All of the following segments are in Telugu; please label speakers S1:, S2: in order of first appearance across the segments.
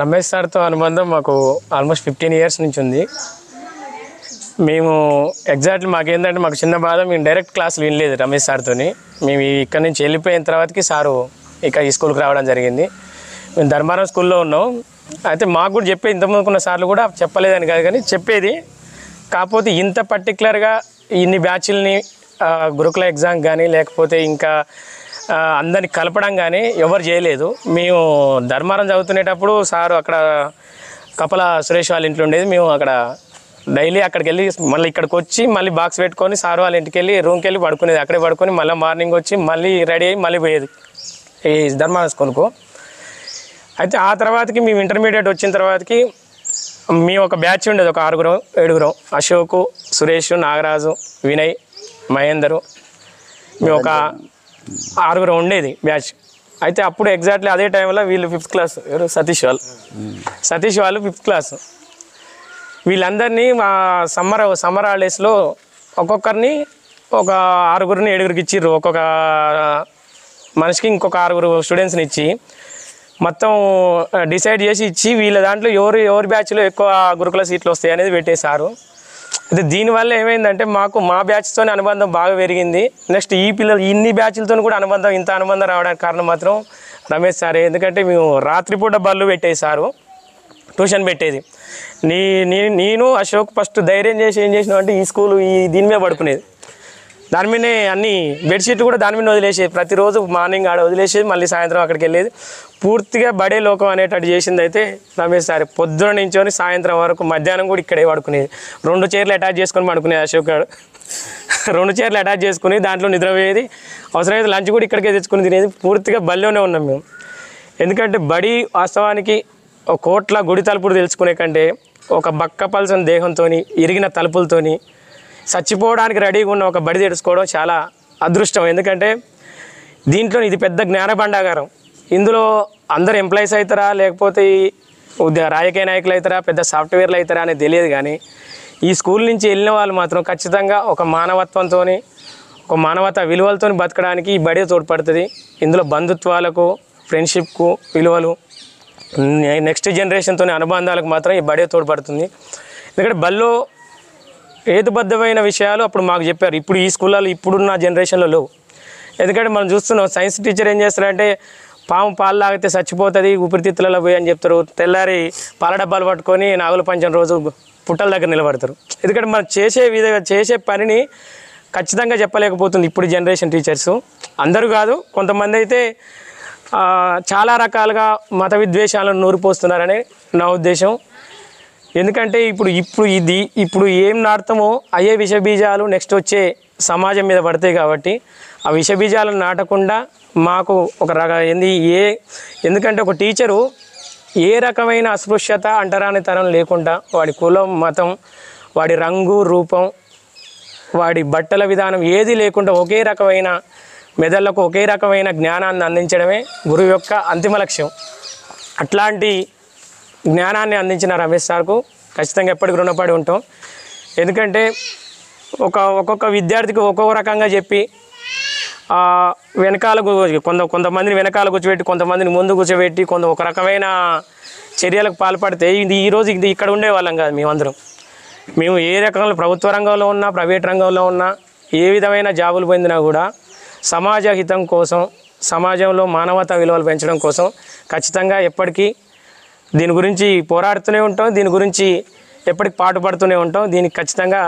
S1: రమేష్ సార్తో అనుబంధం మాకు ఆల్మోస్ట్ ఫిఫ్టీన్ ఇయర్స్ నుంచి ఉంది. మేము ఎగ్జాక్ట్లీ మాకేంటంటే మాకు చిన్న బాధ మేము డైరెక్ట్ క్లాసులు వినలేదు రమేష్ సార్తో మేము ఇక్కడ నుంచి వెళ్ళిపోయిన తర్వాతకి సారు ఇక్కడ ఈ స్కూల్కి రావడం జరిగింది. మేము ధర్మారం స్కూల్లో ఉన్నాం. అయితే మాకు కూడా చెప్పే ఇంతకుముందు ఉన్న సార్లు కూడా చెప్పలేదని కాదు కానీ చెప్పేది. కాకపోతే ఇంత పర్టికులర్గా ఇన్ని బ్యాచ్ల్ని గురుకుల ఎగ్జామ్ కానీ లేకపోతే ఇంకా అందరిని కలపడం కానీ ఎవరు చేయలేదు. మేము ధర్మారం చదువుతునేటప్పుడు సారు అక్కడ కపల సురేష్ వాళ్ళ ఇంట్లో ఉండేది. మేము అక్కడ డైలీ అక్కడికి వెళ్ళి మళ్ళీ ఇక్కడికి వచ్చి మళ్ళీ బాక్స్ పెట్టుకొని సార్ వాళ్ళ ఇంటికి వెళ్ళి రూమ్కి వెళ్ళి పడుకునేది. అక్కడే పడుకొని మళ్ళీ మార్నింగ్ వచ్చి మళ్ళీ రెడీ అయ్యి మళ్ళీ పోయేది. ఈ ధర్మారం స్కూల్కు. అయితే ఆ తర్వాతకి మేము ఇంటర్మీడియట్ వచ్చిన తర్వాతకి మీ ఒక బ్యాచ్ ఉండేది. ఒక ఆరుగురం ఏడుగురం. అశోకు సురేష్ నాగరాజు వినయ్ మహేందరు. మేము ఒక ఆరుగురు ఉండేది బ్యాచ్ అయితే అప్పుడు ఎగ్జాక్ట్లీ అదే టైంలో వీళ్ళు ఫిఫ్త్ క్లాస్ ఎవరు? సతీష్ వాళ్ళు. సతీష్ వాళ్ళు ఫిఫ్త్ క్లాస్ వీళ్ళందరినీ మా సమ్మర్ సమ్మర్ హాలిడేస్లో ఒక్కొక్కరిని ఒక ఆరుగురిని ఏడుగురికి ఇచ్చిర్రు. ఒక్కొక్క మనిషికి ఇంకొక ఆరుగురు స్టూడెంట్స్ని ఇచ్చి మొత్తం uh, డిసైడ్ చేసి ఇచ్చి వీళ్ళ దాంట్లో ఎవరు ఎవరి బ్యాచ్లో ఎక్కువ గురుకుల సీట్లు వస్తాయి అనేది పెట్టేశారు. అయితే దీనివల్ల ఏమైందంటే మాకు మా బ్యాచ్తో అనుబంధం బాగా పెరిగింది. నెక్స్ట్ ఈ పిల్లలు ఇన్ని బ్యాచ్లతో కూడా అనుబంధం ఇంత అనుబంధం రావడానికి కారణం మాత్రం రమేష్ సార్. ఎందుకంటే మేము రాత్రిపూట బళ్ళు పెట్టేశారు ట్యూషన్ పెట్టేది. నీ నీ నేను అశోక్ ఫస్ట్ ధైర్యం చేసి ఏం చేసినావు అంటే ఈ స్కూల్ ఈ దీని మీద పడుకునేది. దాని మీదనే అన్ని బెడ్షీట్ కూడా దాని మీద వదిలేసేది. ప్రతిరోజు మార్నింగ్ ఆడ వదిలేసేది మళ్ళీ సాయంత్రం అక్కడికి వెళ్ళేది. పూర్తిగా బడే లోకం అనేటట్టు చేసింది అయితే రమేష్ సార్. పొద్దున నుంచొని సాయంత్రం వరకు మధ్యాహ్నం కూడా ఇక్కడే పడుకునేది. రెండు చీరలు అటాచ్ చేసుకొని పడుకునేది అశోక్ గారు. రెండు చీరలు అటాచ్ చేసుకుని దాంట్లో నిద్రపోయేది అవసరమైతే లంచ్ కూడా ఇక్కడికే తెచ్చుకుని తినేది. పూర్తిగా బల్లోనే ఉన్నాం మేము. ఎందుకంటే బడి వాస్తవానికి ఒక కోట్ల గుడి తలుపులు తెలుసుకునే కంటే ఒక బక్క పలసిన దేహంతో ఇరిగిన తలుపులతోని చచ్చిపోవడానికి రెడీగా ఉన్న ఒక బడి తెడుచుకోవడం చాలా అదృష్టం. ఎందుకంటే దీంట్లో ఇది పెద్ద జ్ఞాన భండాగారం ఇందులో అందరు ఎంప్లాయీస్ అవుతారా లేకపోతే ఈ రాజకీయ నాయకులు అవుతారా పెద్ద సాఫ్ట్వేర్లు అవుతారా అనేది తెలియదు కానీ ఈ స్కూల్ నుంచి వెళ్ళిన వాళ్ళు మాత్రం ఖచ్చితంగా ఒక మానవత్వంతో ఒక మానవత విలువలతో బతకడానికి ఈ బడి తోడ్పడుతుంది. ఇందులో బంధుత్వాలకు ఫ్రెండ్షిప్కు విలువలు నెక్స్ట్ జనరేషన్తో అనుబంధాలకు మాత్రం ఈ బడి తోడ్పడుతుంది. ఎందుకంటే బల్లో హేతుబద్ధమైన విషయాలు అప్పుడు మాకు చెప్పారు. ఇప్పుడు ఈ స్కూళ్ళలో ఇప్పుడున్న జనరేషన్లో లేవు. ఎందుకంటే మనం చూస్తున్నాం సైన్స్ టీచర్ ఏం చేస్తారంటే పాము పాలు తాగితే చచ్చిపోతుంది ఊపిరితిత్తులలో పోయి అని చెప్తారు. తెల్లారి పాల డబ్బాలు పట్టుకొని నాగుల పంచం రోజు పుట్టల దగ్గర నిలబడతారు. ఎందుకంటే మనం చేసే విధంగా చేసే పనిని ఖచ్చితంగా చెప్పలేకపోతుంది ఇప్పుడు జనరేషన్ టీచర్స్. అందరూ కాదు కొంతమంది అయితే చాలా రకాలుగా మత విద్వేషాలను నూరిపోస్తున్నారని నా ఉద్దేశం. ఎందుకంటే ఇప్పుడు ఇప్పుడు ఇది ఇప్పుడు ఏం నాటుతామో అయ్యే విషబీజాలు నెక్స్ట్ వచ్చే సమాజం మీద పడతాయి కాబట్టి ఆ విషబీజాలను నాటకుండా మాకు ఒక రక ఏంది ఏ ఎందుకంటే ఒక టీచరు ఏ రకమైన అస్పృశ్యత అంటరానితనం లేకుండా వాడి కులం మతం వాడి రంగు రూపం వాడి బట్టల విధానం ఏది లేకుండా ఒకే రకమైన మెదళ్ళకు ఒకే రకమైన జ్ఞానాన్ని అందించడమే గురువు యొక్క అంతిమ లక్ష్యం. అట్లాంటి జ్ఞానాన్ని అందించిన రమేష్ సార్కు ఖచ్చితంగా ఎప్పటికి రుణపడి ఉంటాం. ఎందుకంటే ఒక ఒక్కొక్క విద్యార్థికి ఒక్కొక్క రకంగా చెప్పి వెనకాల కొంత కొంతమందిని వెనకాల కూర్చోబెట్టి కొంతమందిని ముందు కూర్చోబెట్టి కొంత ఒక రకమైన చర్యలకు పాల్పడితే ఇది ఈరోజు ఇది ఇక్కడ ఉండేవాళ్ళం కాదు మేమందరం. మేము ఏ రకంలో ప్రభుత్వ రంగంలో ఉన్నా ప్రైవేట్ రంగంలో ఉన్నా ఏ విధమైన జాబులు పొందినా కూడా సమాజ హితం కోసం సమాజంలో మానవతా విలువలు పెంచడం కోసం ఖచ్చితంగా ఎప్పటికీ దీని గురించి పోరాడుతూనే ఉంటాం దీని గురించి ఎప్పటికి పాటుపడుతూనే ఉంటాం. దీనికి ఖచ్చితంగా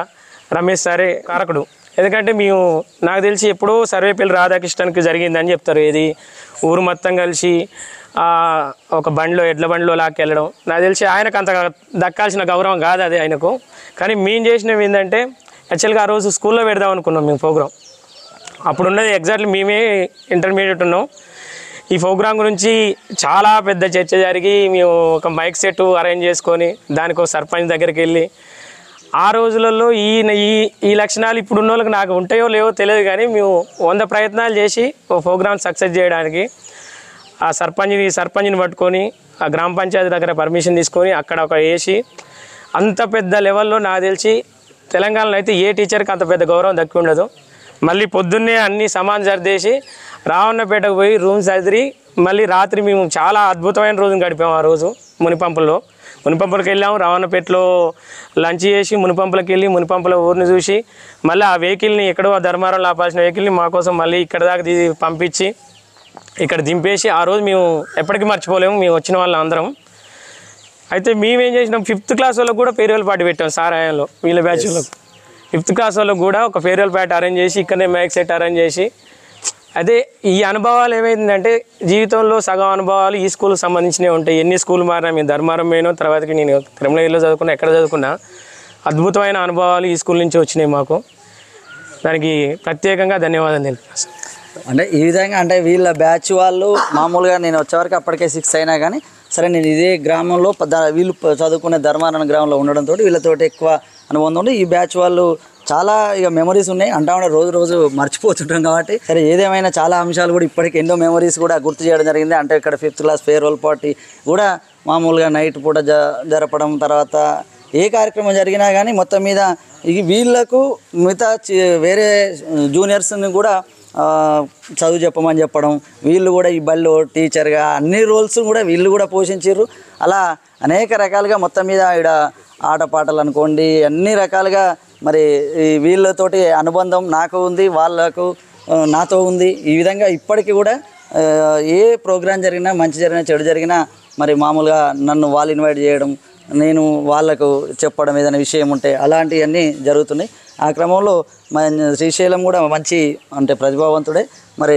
S1: రమేష్ సారే కారకుడు. ఎందుకంటే మేము నాకు తెలిసి ఎప్పుడో సర్వేపల్లి రాధాకృష్ణన్కి జరిగిందని చెప్తారు. ఏది ఊరు మొత్తం కలిసి ఒక బండిలో ఎడ్ల బండిలో లాక్కెళ్ళడం. నాకు తెలిసి ఆయనకు అంత దక్కాల్సిన గౌరవం కాదు అది ఆయనకు. కానీ మేము చేసినవి ఏంటంటే యాక్చువల్గా ఆ రోజు స్కూల్లో పెడదాం అనుకున్నాం మేము ప్రోగ్రాం. అప్పుడు ఉన్నది ఎగ్జాక్ట్లీ మేమే ఇంటర్మీడియట్ ఉన్నాం. ఈ ప్రోగ్రాం గురించి చాలా పెద్ద చర్చ జరిగి మేము ఒక మైక్ సెట్ అరేంజ్ చేసుకొని దానికి ఒక సర్పంచ్ దగ్గరికి వెళ్ళి ఆ రోజులలో ఈ ఈ ఈ లక్షణాలు ఇప్పుడు ఉన్న వాళ్ళకి నాకు ఉంటాయో లేవో తెలియదు కానీ మేము వంద ప్రయత్నాలు చేసి ఒక ప్రోగ్రామ్ సక్సెస్ చేయడానికి ఆ సర్పంచ్ని సర్పంచ్ని పట్టుకొని ఆ గ్రామ పంచాయతీ దగ్గర పర్మిషన్ తీసుకొని అక్కడ ఒక వేసి అంత పెద్ద లెవెల్లో నాకు తెలిసి తెలంగాణలో అయితే ఏ టీచర్కి అంత పెద్ద గౌరవం దక్కి ఉండదు. మళ్ళీ పొద్దున్నే అన్ని సమాన్ సర్దేసి రావణపేటకు పోయి రూమ్ సర్దిరి. మళ్ళీ రాత్రి మేము చాలా అద్భుతమైన రోజును గడిపాము ఆ రోజు మునిపంపుల్లో. మునిపంపులకు వెళ్ళాము రావణపేటలో లంచ్ చేసి మునిపంపులకు వెళ్ళి మునిపంపుల ఊరిని చూసి మళ్ళీ ఆ వెహికల్ని ఎక్కడో ధర్మారం ఆపాల్సిన వెహికల్ని మా కోసం మళ్ళీ ఇక్కడ దాకా పంపించి ఇక్కడ దింపేసి ఆ రోజు మేము ఎప్పటికీ మర్చిపోలేము మేము వచ్చిన వాళ్ళం అందరం. అయితే మేమేం చేసినాం ఫిఫ్త్ క్లాస్ వాళ్ళకు కూడా ఫేర్వెల్ పార్టీ పెట్టాం సారాయంలో వీళ్ళ బ్యాచ్లో ఫిఫ్త్ క్లాస్ వాళ్ళకు కూడా ఒక ఫేర్వెల్ ప్యాట్ అరేంజ్ చేసి ఇక్కడనే మ్యాక్ సెట్ అరేంజ్ చేసి అదే ఈ అనుభవాలు ఏమైందంటే జీవితంలో సగం అనుభవాలు ఈ స్కూల్కి సంబంధించినవి ఉంటాయి ఎన్ని స్కూల్ మారినా మేము ధర్మారం పోయినా తర్వాతకి నేను క్రిమినల్లో చదువుకున్నా ఎక్కడ చదువుకున్నా అద్భుతమైన అనుభవాలు ఈ స్కూల్ నుంచి వచ్చినాయి మాకు దానికి ప్రత్యేకంగా ధన్యవాదాలు తెలుపుతున్నాను సార్.
S2: అంటే ఈ విధంగా అంటే వీళ్ళ బ్యాచ్ వాళ్ళు మామూలుగా నేను వచ్చేవరకు అప్పటికే సిక్స్ అయినా కానీ సరే నేను ఇదే గ్రామంలో వీళ్ళు చదువుకునే ధర్మారాయణ గ్రామంలో ఉండడంతో వీళ్ళతో ఎక్కువ అనుబంధం ఉంది ఈ బ్యాచ్ వాళ్ళు చాలా ఇక మెమరీస్ ఉన్నాయి. అంటా ఉండే రోజు రోజు మర్చిపోతుంటాం కాబట్టి. సరే ఏదేమైనా చాలా అంశాలు కూడా ఇప్పటికి ఎన్నో మెమరీస్ కూడా గుర్తు చేయడం జరిగింది. అంటే ఇక్కడ ఫిఫ్త్ క్లాస్ ఫేర్వెల్ పార్టీ కూడా మామూలుగా నైట్ పూట జ జరపడం తర్వాత ఏ కార్యక్రమం జరిగినా కానీ మొత్తం మీద వీళ్ళకు మిగతా వేరే జూనియర్స్ని కూడా చదువు చెప్పమని చెప్పడం వీళ్ళు కూడా ఈ బళ్ళు టీచర్గా అన్ని రోల్స్ కూడా వీళ్ళు కూడా పోషించారు అలా అనేక రకాలుగా మొత్తం మీద ఇక్కడ ఆటపాటలు అనుకోండి అన్ని రకాలుగా మరి ఈ వీళ్ళతోటి అనుబంధం నాకు ఉంది వాళ్ళకు నాతో ఉంది. ఈ విధంగా ఇప్పటికీ కూడా ఏ ప్రోగ్రాం జరిగినా మంచి జరిగినా చెడు జరిగినా మరి మామూలుగా నన్ను వాళ్ళు ఇన్వైట్ చేయడం నేను వాళ్ళకు చెప్పడం ఏదైనా విషయం ఉంటే అలాంటివన్నీ జరుగుతున్నాయి. ఆ క్రమంలో మన శ్రీశైలం కూడా మంచి అంటే ప్రతిభావంతుడే. మరి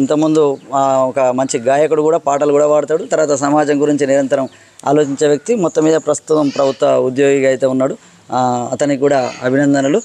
S2: ఇంతకుముందు ఒక మంచి గాయకుడు కూడా పాటలు కూడా పాడతాడు. తర్వాత సమాజం గురించి నిరంతరం ఆలోచించే వ్యక్తి మొత్తం మీద ప్రస్తుతం ప్రభుత్వ ఉద్యోగిగా అయితే ఉన్నాడు. అతనికి కూడా అభినందనలు.